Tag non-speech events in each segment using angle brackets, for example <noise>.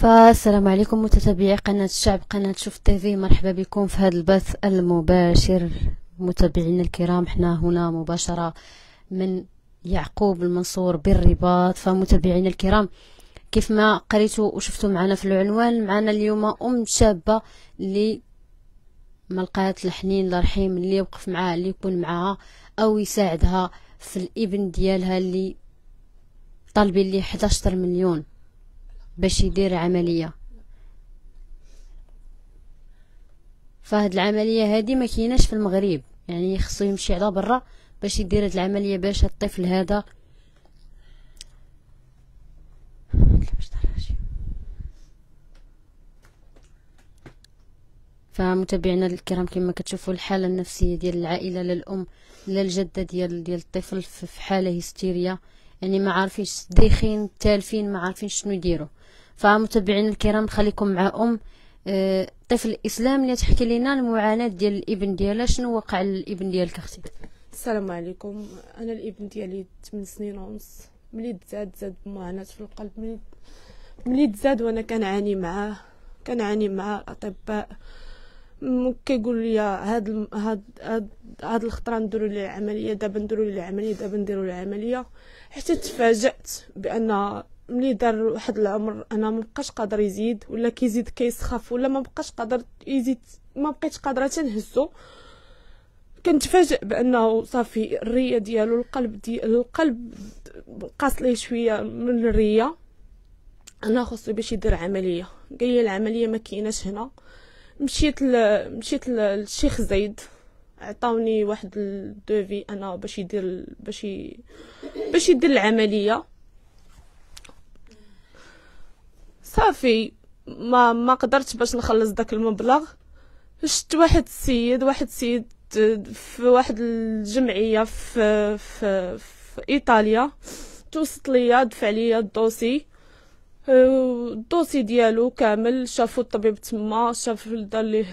فالسلام عليكم متابعي قناة الشعب قناة شوف تيفي مرحبا بكم في هذا البث المباشر. متابعينا الكرام إحنا هنا مباشرة من يعقوب المنصور بالرباط. فمتابعينا الكرام كيف ما قريتوا وشفتوا معنا في العنوان معنا اليوم أم شابة اللي ما لقات الحنين الرحيم اللي يوقف معاها اللي يكون معاها أو يساعدها في الابن ديالها اللي طالبين ليه 11 مليون. باش يدير عملية. فهاد العملية هذه ما كايناش في المغرب. يعني خصو يمشي على برا باش يدير هاد العملية باش الطفل هذا. فمتابعينا الكرام كما كتشوفوا الحالة النفسية ديال العائلة للأم للجدة ديال ديال الطفل في حالة هستيريه يعني ما عارفينش دايخين تالفين ما عارفين شنو يديروا. فمتابعينا الكرام نخليكم مع أم. آه، طفل الإسلام اللي تحكي لنا المعاناة ديال الإبن ديالها شنو وقع للابن ديالك أختي؟ السلام عليكم. أنا الإبن ديالي 8 سنين ونص. ملي تزاد زاد معاناة في القلب. ملي ملي تزاد وأنا كنعاني معاه كنعاني مع الأطباء. كيقول لي هاد هاد هاد, هاد الخطرة نديروا ليه عمليه دابا نديروا ليه عمليه دابا نديروا ليه عمليه حتى تفاجأت بأن ملي دار واحد العمر أنا ما بقاش قادر يزيد ولا كيزيد كيسخف ولا ما بقاش قادر يزيد ما بقيتش قادرة تنهزو. كنتفاجئ بأنه صافي الرية ديالو القلب ديال القلب قاص ليه شوية من الرية. أنا خصو باش يدير عملية. قال لي العملية ما كايناش هنا. مشيت ل... مشيت للشيخ زيد عطاوني واحد الدوفي أنا باش يدير باش. باش يدير العملية. صافي ما ما قدرتش باش نخلص داك المبلغ. شفت واحد السيد واحد السيد في واحد الجمعية في في, في إيطاليا. توسط ليا دفع ليا الدوسي. الدوسي ديالو كامل شافو الطبيب تما شاف دار ليه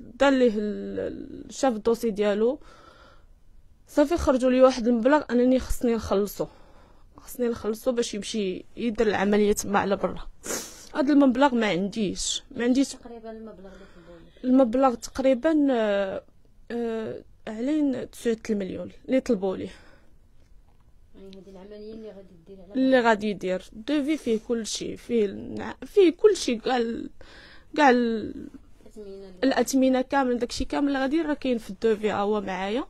دار ليه شاف الدوسي ديالو. صافي خرجوا لي واحد المبلغ أنني خصني نخلصو. خصني نخلصو باش يمشي يدير العملية تما على برا. هاد المبلغ ما عنديش ما عنديش تقريبا المبلغ المبلغ تقريبا آه آه علين 9 المليون اللي طلبوا ليه اللي غادي دير اللي غادي يدير. دوفي فيه كل شيء فيه فيه كل شيء كاع كاع الاثمنه كامل داكشي كامل اللي غادي راه كاين في الدوفي هو معايا.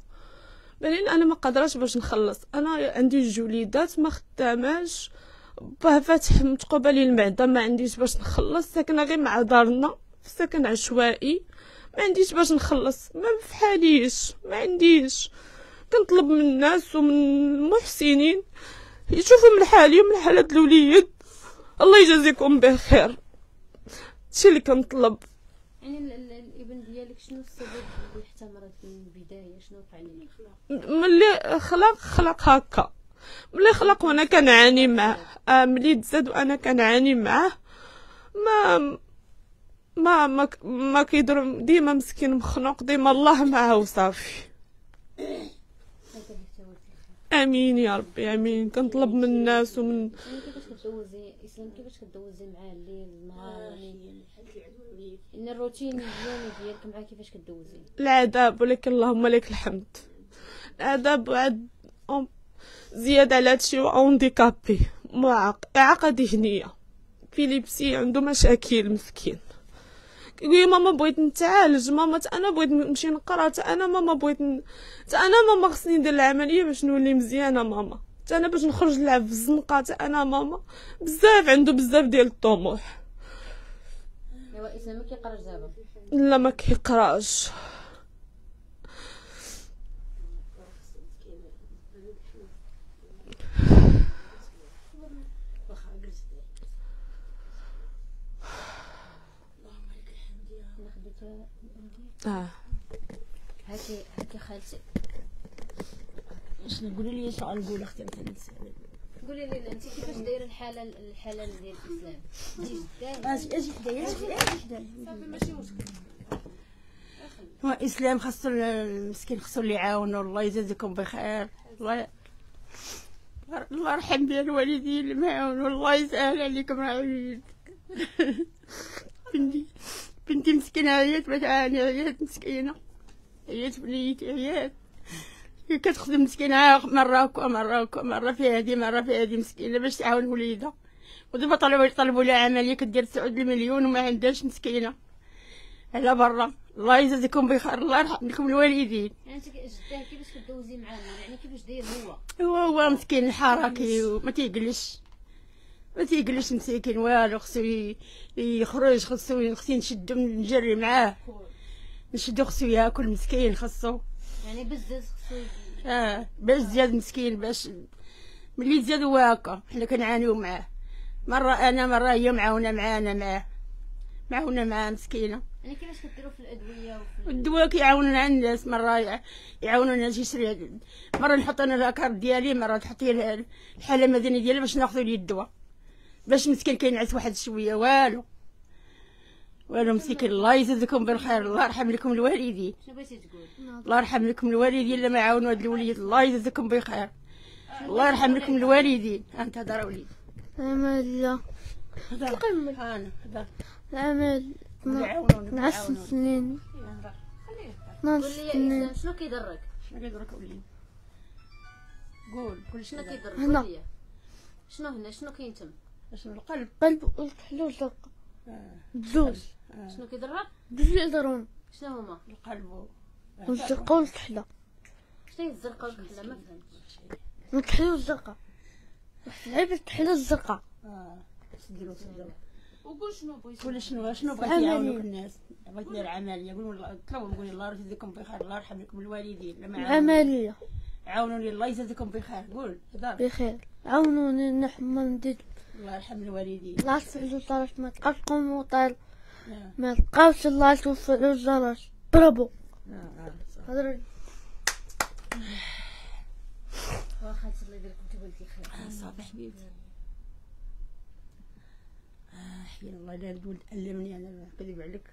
بلين أنا ما قادراش باش نخلص. أنا عندي جوج وليدات ما خداماش باه فاتح متقوبه لي المعدة ما عنديش باش نخلص. ساكنة غير مع دارنا سكن عشوائي. ما عنديش باش نخلص. ما بفحاليش ما عنديش. كنطلب من الناس ومن المحسنين. يشوفوا من حالي ومن حالة الوليد الله يجازيكم بخير هادشي اللي كنطلب؟ يعني الإبن ديالك شنو السبب اللي احتمرت من البداية؟ شنو وقع لك ملي خلق خلق هكا. ملي خلق وأنا كنعاني معاه. آه ملي تزاد وأنا كنعاني معاه. ما ما ما, ما كيدير ديما مسكين مخنوق. ديما الله معاه وصافي. آمين يا ربي آمين. كنطلب من الناس ومن يعني كيفاش كدوزي إسلام كيفاش كدوزي معاه الليل النهار يعني إن الروتين اليومي ديالك معاه كيفاش كدوزي العذاب ولكن اللهم لك الحمد. العذاب وعد زيادة على هادشي handicapé معاق إعاقة ذهنية. l'épilepsie عنده مشاكل مسكين. كيقول لي ماما بغيت نتعالج ماما أنا بغيت نمشي نقرأ أنا ماما بغيت ن... أنا ماما خصني ندير العملية باش نولي مزيانة ماما. أنا باش نخرج نلعب في الزنقة أنا ماما. بزاف عنده بزاف ديال الطموح. أيوا اسلام ما كيقراش دابا؟ لا ما كيقراش. آه. هاكي هاكي خالتي. شنو قولي لي شنو نقول أختي مثلا قولي لي أنت كيفاش دايرة الحالة الحالة ديال الإسلام؟ أجي أجي حدايا أجي حدايا صافي ماشي مشكل. إسلام خاصو المسكين خاصو اللي يعاونو الله يجازيكم بخير. الله الله يرحم بها الوالدين اللي معاون والله يسهل عليكم راه <laughs> مسكينة عيات بتعاني عيات مسكينة عيات بنيتي عيات كتخدم مسكينة مرة هكا مرة هكا مرة في هادي مرة في هادي مسكينة باش تعاون وليدها ودابا طلبوا طلبوا لها عملية كدير تسعود المليون وما عندهاش مسكينة. على برا. الله يجازيكم بخير الله يرحم لكم الوالدين. يعني أنت جداه كيفاش كدوزي معاه يعني كيفاش داير هو؟ هو هو مسكين الحركي وما تيجلش ما تيجلش مسكين والو خصو يخرج خصو خصني نشدو نجري معاه. نشدو خصو ياكل مسكين خصو. يعني بزز خصو. آه باش زياد مسكين باش ملي زياد هو هكا حنا كنعانيو معاه. مرة أنا مرة هي معاونة معانا معاه. معاونة معاه مسكينة. يعني كيفاش كديروا في الأدوية وفي الدواء كيعاونونا الناس مرة يع- يعاونونا الناس يشري مرة نحط أنا الكارت ديالي مرة تحطي الحالة المدنية ديالي باش ناخذ لي الدواء. باش مسكين كينعس واحد شوية والو. والو مسكين الله يجازيكم بالخير الله يرحم لكم الوالدين. شنو بغيتي تقول؟ الله يرحم لكم الوالدين لما عاونوا هاد الوليد الله يجازيكم بخير الله يرحم لكم الوالدين. أنت هضر وليد. العمل هضر كمل. أنا هضر العمل يعاونوني نعس يعاونوني. سنين هضر. نص قول لي سنين شنو كيضرك؟ شنو كيضرك وليد؟ قول. كل شنو كيضرك. قول شنو هنا؟ شنو كاين تم شنو القلب؟ قلب والكحلول زرقاء آه. آه. شنو كيضرك بجوج يقدرون شنو هما؟ القلب والزرقاء والكحلة شنو هي الزرقاء والكحله ما فهمتش الكحلة والزرقاء واحد اللعيبة الكحلة الزرقاء. آه. سدروا سدروا وقول شنو بغيتي. قول شنو شنو بغيت عملية. يعاونوك الناس؟ بغيت ندير عمليه قول طلبوا قول الله يجزيكم بخير الله يرحم لكم الوالدين العملية. عاونوني الله يجزيكم بخير. قول هضر بخير. عاونوني نحمل ندير. الله يرحم الوالدين. لا تفعلوا طرش ما تقلقوا موطل آه. ما تلقاوش الله توفعوا الزرش برافو. آه، آه. هضر واخا الله يدير لكم تبغي خير آه، صافي حبيبتي. آه حيا الله. لا الولد علمني أنا كذب عليك.